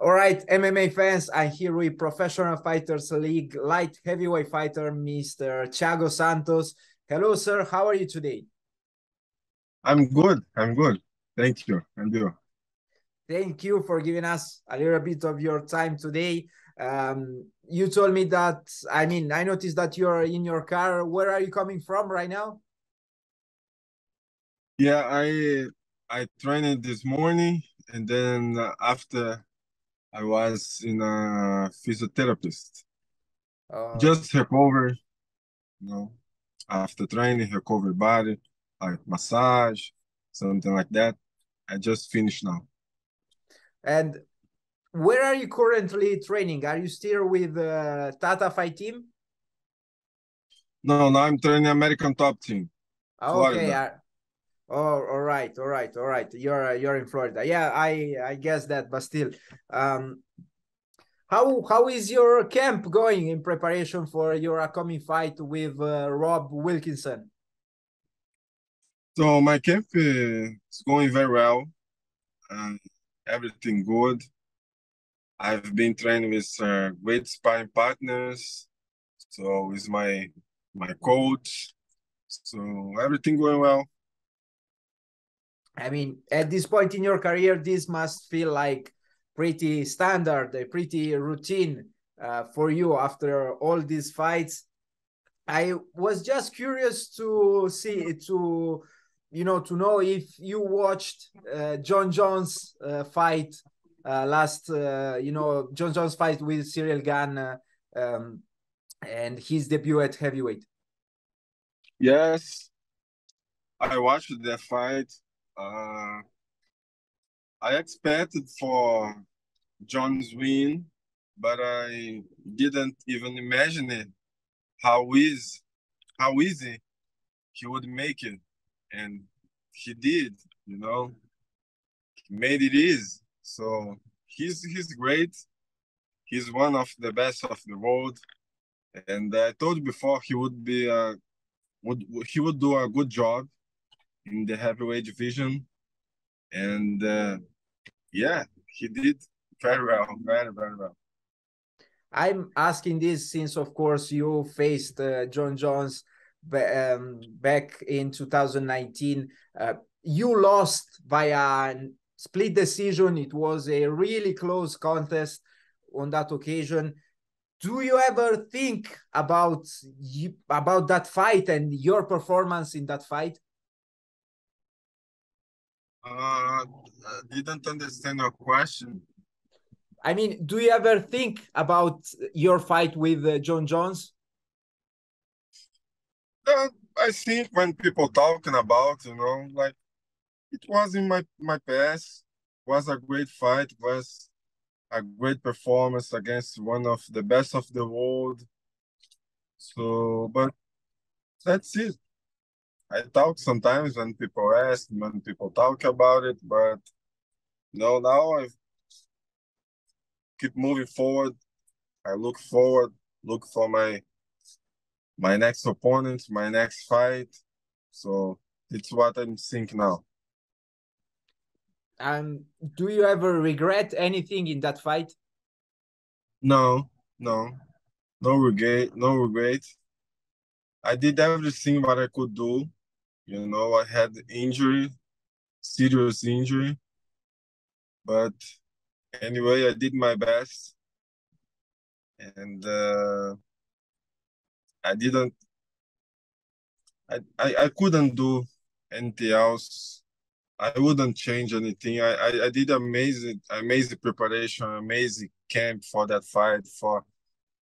All right, MMA fans, I'm here with Professional Fighters League light heavyweight fighter, Mr. Thiago Santos. Hello, sir. How are you today? I'm good. I'm good. Thank you. I'm good. Thank you for giving us a little bit of your time today. Um, you told me that, I mean, I noticed that you're in your car. Where are you coming from right now? Yeah, I I trained this morning, and then after I was in a physiotherapist. Uh, Just recover, you know, after training, recover body, like massage, something like that. I just finished now. And where are you currently training? Are you still with uh, Tata Fight Team? No, no, I'm training American Top Team. okay, uh, Oh, all right, all right, all right. You're uh, you're in Florida. Yeah, I I guess that, but still, um, how how is your camp going in preparation for your upcoming fight with uh, Rob Wilkinson? So my camp is going very well. Um, everything good. I've been training with uh, great sparring partners. So with my my coach. So everything going well. I mean, at this point in your career, this must feel like pretty standard, a pretty routine uh, for you after all these fights. I was just curious to see to you know to know if you watched uh, Jon Jones uh, fight uh, last uh, you know Jon Jones fight with Ciryl Gane uh, um, and his debut at heavyweight. Yes, I watched that fight. Uh, I expected for Jon's win, but I didn't even imagine it, how easy, how easy he would make it, and he did. You know, he made it easy. So he's he's great. He's one of the best of the world, and I told before he would be a would he would do a good job in the heavyweight division, and uh, yeah, he did very well, very very well. I'm asking this since, of course, you faced uh, Jon Jones um, back in 2019. Uh, you lost via split decision. It was a really close contest on that occasion. Do you ever think about about that fight and your performance in that fight? Uh, didn't understand your question. I mean, do you ever think about your fight with uh, Jon Jones? Uh, I think when people talking about, you know, like it was in my my past. Was a great fight. Was a great performance against one of the best of the world. So, but that's it. I talk sometimes when people ask, when people talk about it, but no, now I keep moving forward. I look forward, look for my my next opponent, my next fight. So it's what I'm thinking now. And do you ever regret anything in that fight? No, no, no regret, no regret. I did everything what I could do you know, I had injury, serious injury, but anyway, I did my best, and uh, I didn't. I, I I couldn't do anything else. I wouldn't change anything. I, I, I did amazing amazing preparation, amazing camp for that fight for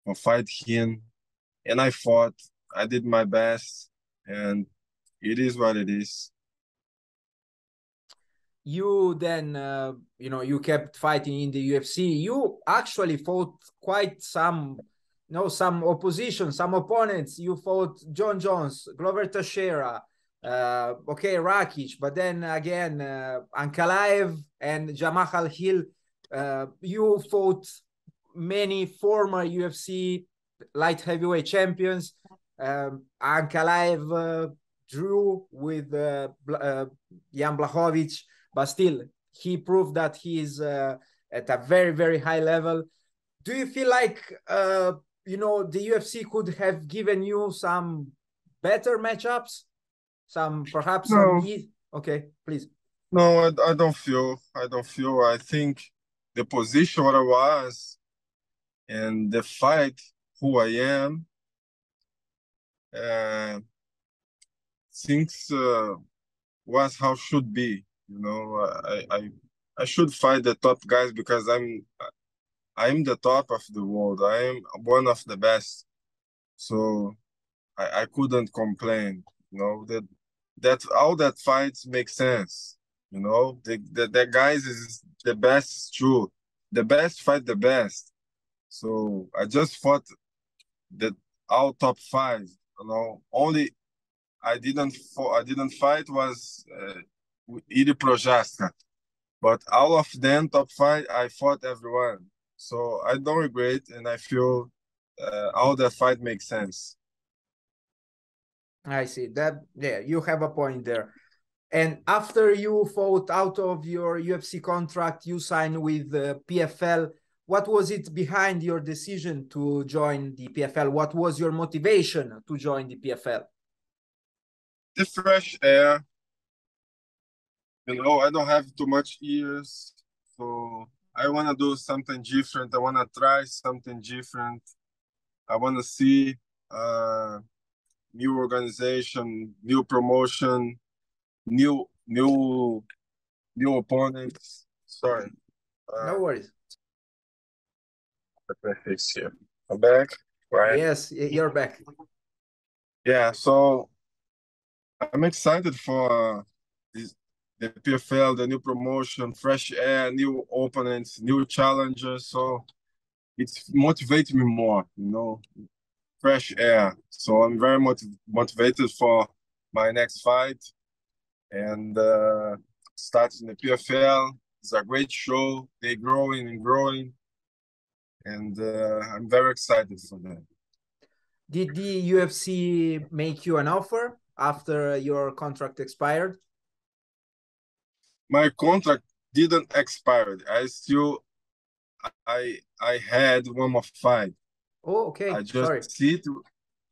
for fight him, and I fought. I did my best, and it is what it is. You then uh, you know you kept fighting in the ufc you actually fought quite some you know some opposition some opponents. You fought jon jones glover teixeira uh, okay rakic but then again uh, ankalaev and jamahal hill uh, you fought many former ufc light heavyweight champions um, ankalaev uh, drew with uh, uh, Jan Blachowicz, but still he proved that he is uh, at a very very high level. Do you feel like uh, you know the UFC could have given you some better matchups? Some perhaps no. some okay, please. No, I, I don't feel. I don't feel. I think the position where I was and the fight, who I am, things uh, was how should be. You know, I, I I should fight the top guys because I'm I'm the top of the world. I am one of the best. So I, I couldn't complain. You know that that all that fights make sense. You know the the, the guys is the best. Is true, the best fight the best. So I just fought the all top five. You know, only I didn't I didn't fight was uh, Jiri Prochazka, but all of them top five I fought everyone. So I don't regret, and I feel uh, all that fight makes sense. I see that. Yeah, you have a point there. And after you fought out of your UFC contract, you signed with the PFL. What was it behind your decision to join the PFL? What was your motivation to join the PFL? The fresh air. You know, I don't have too much years, so I want to do something different. I want to try something different. I want to see uh, new organization, new promotion, new new new opponents. Sorry. Uh, no worries. Let me fix here. I'm back. Right. Yes, you're back. Yeah. So I'm excited for uh, this, the PFL, the new promotion, fresh air, new opponents, new challenges. So it's motivating me more. You know, fresh air. So I'm very motiv- motivated for my next fight and uh, starting the PFL. It's a great show. They're growing and growing, and uh, I'm very excited for that. Did the UFC make you an offer after your contract expired? My contract didn't expire. I still, I I had one more fight Oh, okay. I just Sorry. sit.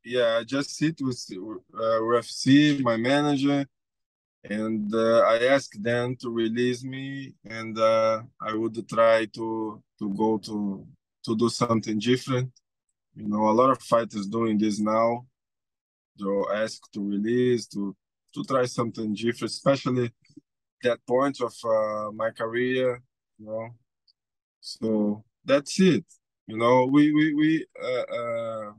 Yeah, I just sit with uh, UFC, my manager, and uh, I asked them to release me, and uh, I would try to to go to to do something different. You know, a lot of fighters doing this now. They'll ask to release to to try something different, especially that point of uh, my career. You know, so that's it you know we we, we uh, uh,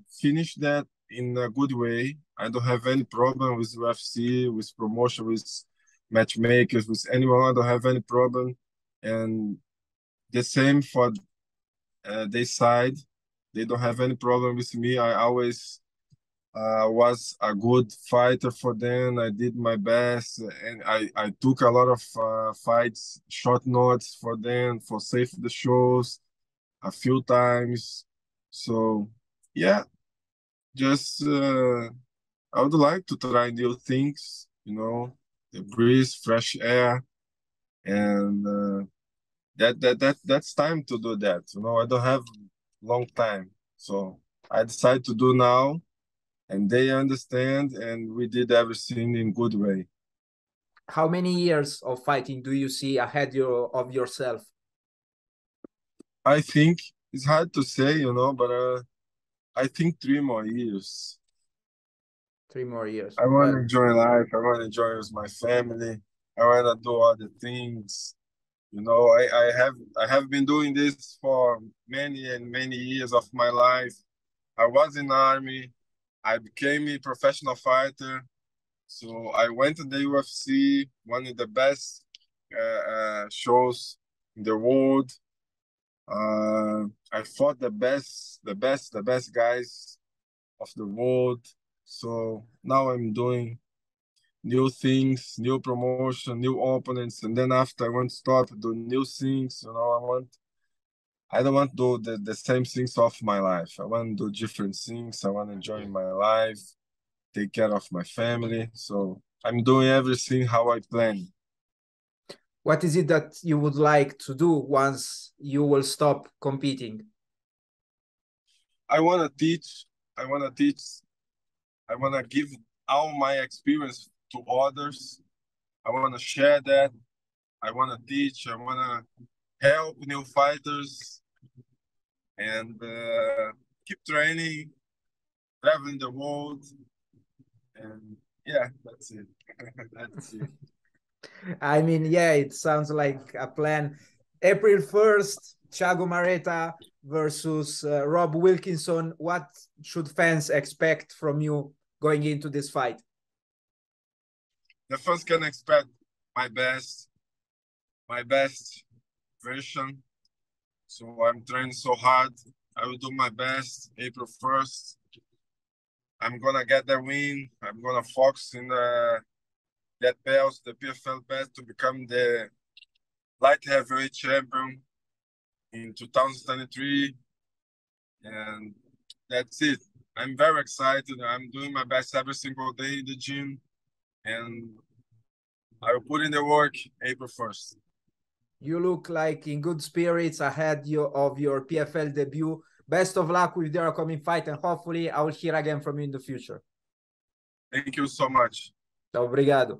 that in a good way i don't have any problem with ufc with promotion with matchmakers with anyone i don't have any problem and the same for uh, their side they don't have any problem with me i always uh, was a good fighter for them. I did my best, and I, I took a lot of uh, fights, short notes for them for save the shows a few times. So yeah, just uh, I would like to try new things, you know, the breeze, fresh air, and uh, that that that that's time to do that. You know, I don't have long time, so I decided to do now, and they understand, and we did everything in good way. How many years of fighting do you see ahead your, of yourself? I think it's hard to say, you know, but uh, I think three more years. Three more years. I want to enjoy life. I want to enjoy with my family. I want to do other things. You know, I, I have I have been doing this for many and many years of my life. I was in army. I became a professional fighter. So I went to the UFC, one of the best uh, uh, shows in the world. Uh, I fought the best, the best, the best guys of the world. So now I'm doing new things, new promotion, new opponents, and then after I want to stop do new things. You know, I want. I don't want to do the, the same things of my life. I want to do different things. I want to enjoy my life, take care of my family. So I'm doing everything how I plan. What is it that you would like to do once you will stop competing? I want to teach. I want to teach. I want to give all my experience to others. I want to share that. I want to teach. I want to help new fighters and uh, keep training, traveling the world, and yeah, that's it. that's it. I mean, yeah, it sounds like a plan. April 1st, Thiago Marreta versus uh, Rob Wilkinson. What should fans expect from you going into this fight? The fans can expect my best, my best version. So I'm training so hard. I will do my best April 1st. I'm gonna get the win. I'm gonna focus in the that belt, the PFL belt, to become the light heavyweight champion in 2023. And that's it. I'm very excited. I'm doing my best every single day in the gym. And I will put in the work April 1st. You look like in good spirits ahead of your PFL debut. Best of luck with the upcoming fight, and hopefully, I will hear again from you in the future. Thank you so much. Obrigado.